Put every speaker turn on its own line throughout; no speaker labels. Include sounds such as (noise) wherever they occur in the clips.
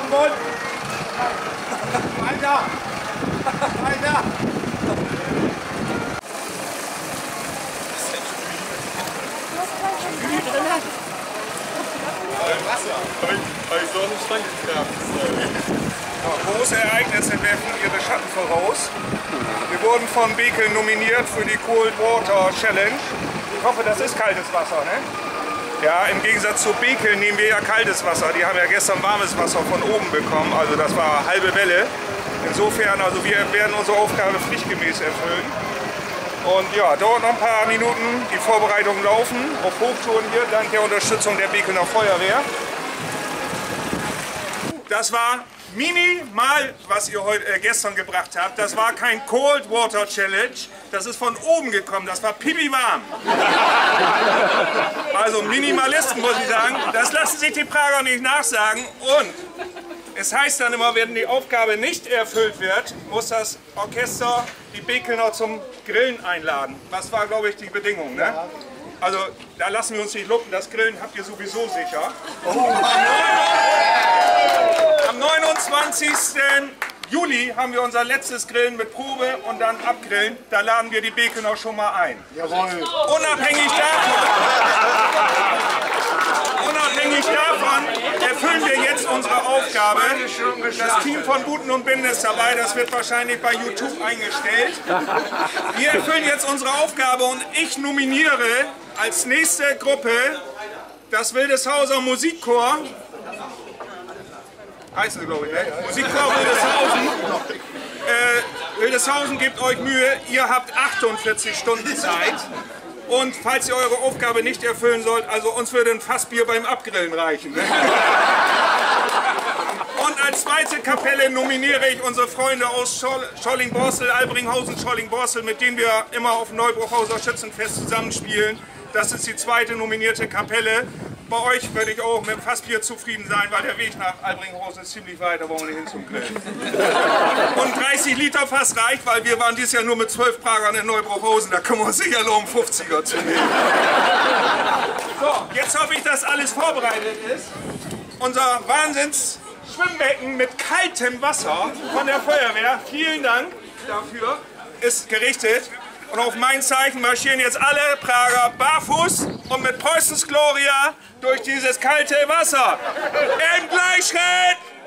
Mund, Mund. Weiter. Weiter. Ja, große Ereignisse werfen ihre Schatten voraus. Wir wurden von Beacon nominiert für die Cold Water Challenge. Ich hoffe, das ist kaltes Wasser, ne? Ja, im Gegensatz zu Bekel nehmen wir ja kaltes Wasser. Die haben ja gestern warmes Wasser von oben bekommen, also das war halbe Welle. Insofern, also wir werden unsere Aufgabe pflichtgemäß erfüllen. Und ja, dauert noch ein paar Minuten, die Vorbereitungen laufen auf Hochtouren hier, dank der Unterstützung der Bekelner Feuerwehr. Das war minimal, was ihr heute, äh, gestern gebracht habt. Das war kein Cold Water Challenge, das ist von oben gekommen, das war pipi warm. (laughs) Also Minimalisten muss ich sagen, das lassen sich die Prager nicht nachsagen. Und es heißt dann immer, wenn die Aufgabe nicht erfüllt wird, muss das Orchester die Bekelner zum Grillen einladen. Das war, glaube ich, die Bedingung. Ne? Also da lassen wir uns nicht luppen, das Grillen habt ihr sowieso sicher. Oh. Am 29. Juli haben wir unser letztes Grillen mit Probe und dann Abgrillen. Da laden wir die Bekelner schon mal ein. Jawohl. Unabhängig davon, unabhängig davon erfüllen wir jetzt unsere Aufgabe. Das Team von Buten und Binden ist dabei, das wird wahrscheinlich bei YouTube eingestellt. Wir erfüllen jetzt unsere Aufgabe und ich nominiere als nächste Gruppe das Wildeshauser Musikchor. Heißen sie, glaube ich, ne? Musikchor Wildeshausen. Äh, Wildeshausen gebt euch Mühe, ihr habt 48 Stunden Zeit. Und falls ihr eure Aufgabe nicht erfüllen sollt, also uns würde ein Fassbier beim Abgrillen reichen. Ne? Und als zweite Kapelle nominiere ich unsere Freunde aus Scholling-Borstel, Albringhausen, Scholling-Borstel, mit denen wir immer auf dem Neubruchhauser Schützenfest zusammenspielen. Das ist die zweite nominierte Kapelle. Bei euch würde ich auch mit dem Fassbier zufrieden sein, weil der Weg nach Albringhausen ist ziemlich weit, da wollen wir nicht hin zum Grillen. (laughs) Und 30 Liter Fass reicht, weil wir waren dieses Jahr nur mit 12 Pragern in Neubruchhausen, da können wir uns sicher noch um 50er zu nehmen. So, jetzt hoffe ich, dass alles vorbereitet ist. Unser Wahnsinns Schwimmbecken mit kaltem Wasser von der Feuerwehr, vielen Dank dafür, ist gerichtet. Und auf mein Zeichen marschieren jetzt alle Prager barfuß und mit Preußens Gloria durch dieses kalte Wasser. Im Gleichschritt!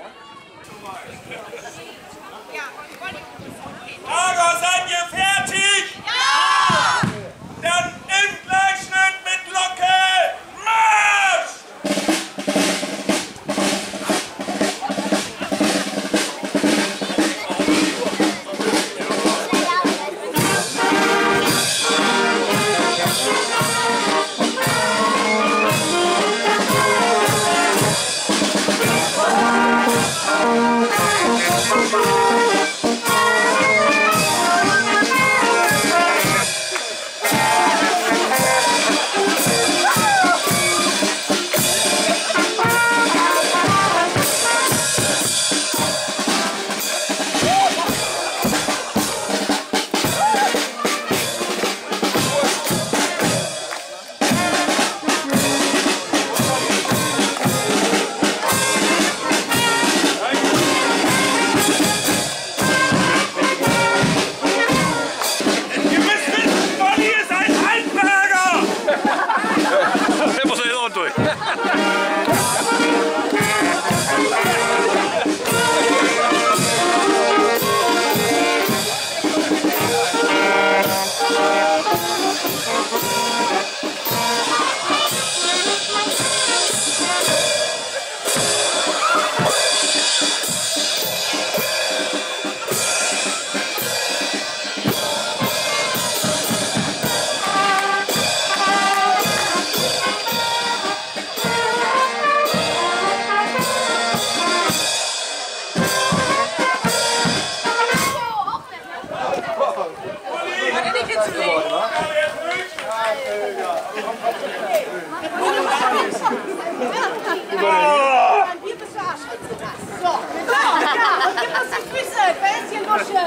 Hier bist du Arschritze das. So, so, ja, und gib uns die Füße, Bällchen, Lusche.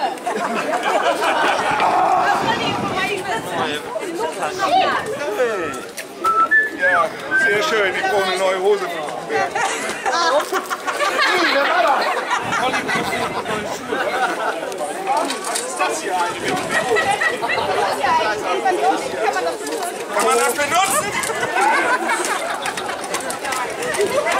Was soll die von meinen
Ja, sehr schön. Ich brauche eine neue Hose. Was ist das hier eigentlich?
Das? Kann man das benutzen?
Thank (laughs) you.